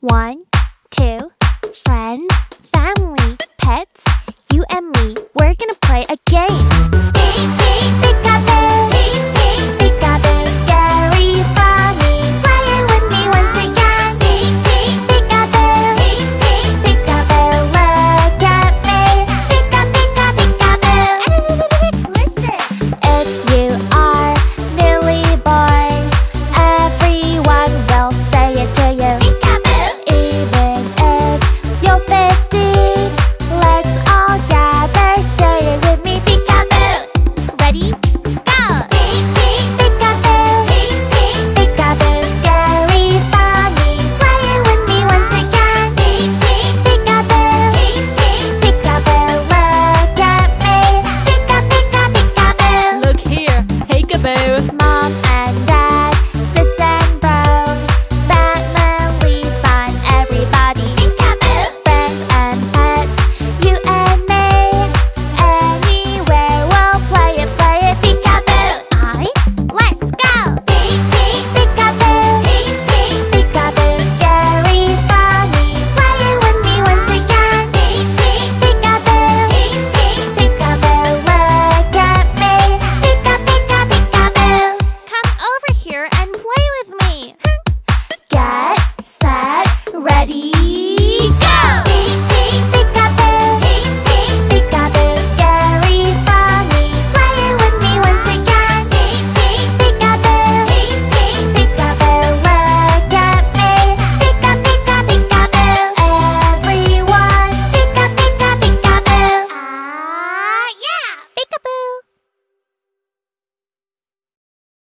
One, two, friends, family, pets, you and me. We're gonna play a game.